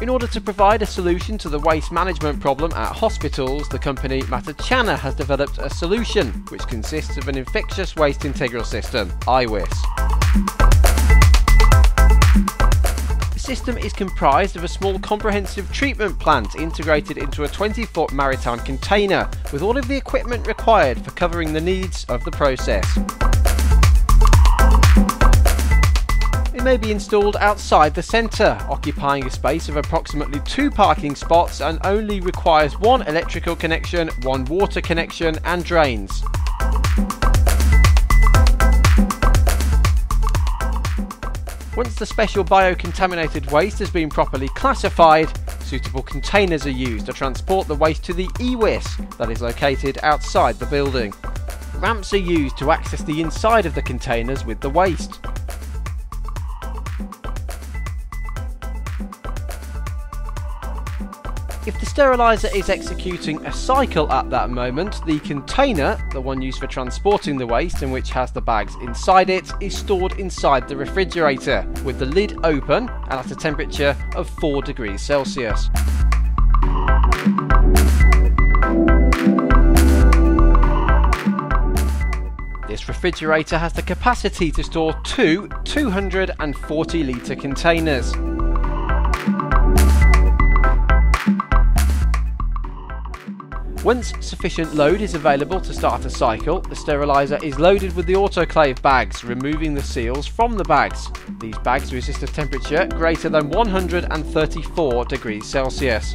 In order to provide a solution to the waste management problem at hospitals, the company Matachana has developed a solution which consists of an infectious waste integral system, IWIS. The system is comprised of a small comprehensive treatment plant integrated into a 20 foot maritime container with all of the equipment required for covering the needs of the process. May be installed outside the centre, occupying a space of approximately two parking spots and only requires one electrical connection, one water connection and drains. Once the special biocontaminated waste has been properly classified, suitable containers are used to transport the waste to the IWIS that is located outside the building. Ramps are used to access the inside of the containers with the waste. If the steriliser is executing a cycle at that moment, the container, the one used for transporting the waste and which has the bags inside it, is stored inside the refrigerator with the lid open and at a temperature of 4 degrees Celsius. This refrigerator has the capacity to store two 240 litre containers. Once sufficient load is available to start a cycle, the steriliser is loaded with the autoclave bags, removing the seals from the bags. These bags resist a temperature greater than 134 degrees Celsius.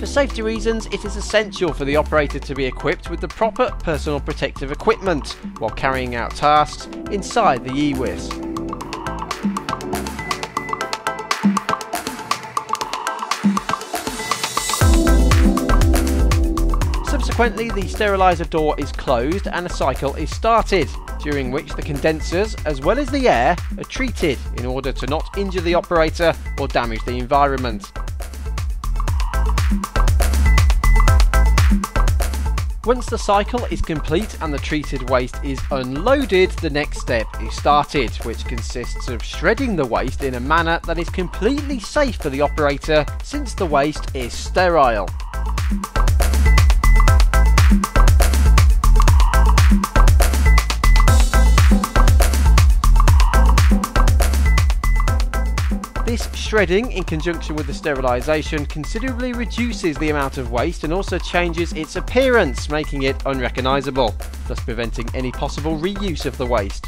For safety reasons, it is essential for the operator to be equipped with the proper personal protective equipment while carrying out tasks inside the IWIS. Subsequently, the steriliser door is closed and a cycle is started, during which the condensers, as well as the air, are treated in order to not injure the operator or damage the environment. Once the cycle is complete and the treated waste is unloaded, the next step is started, which consists of shredding the waste in a manner that is completely safe for the operator since the waste is sterile. This shredding, in conjunction with the sterilisation, considerably reduces the amount of waste and also changes its appearance, making it unrecognisable, thus preventing any possible reuse of the waste.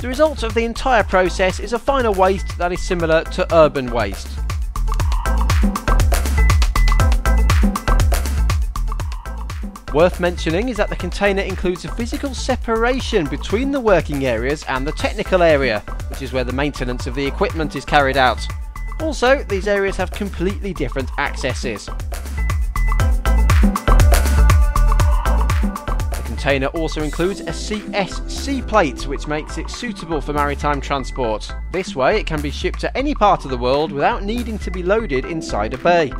The result of the entire process is a final waste that is similar to urban waste. Worth mentioning is that the container includes a physical separation between the working areas and the technical area, which is where the maintenance of the equipment is carried out. Also, these areas have completely different accesses. The container also includes a CSC plate, which makes it suitable for maritime transport. This way, it can be shipped to any part of the world without needing to be loaded inside a bay.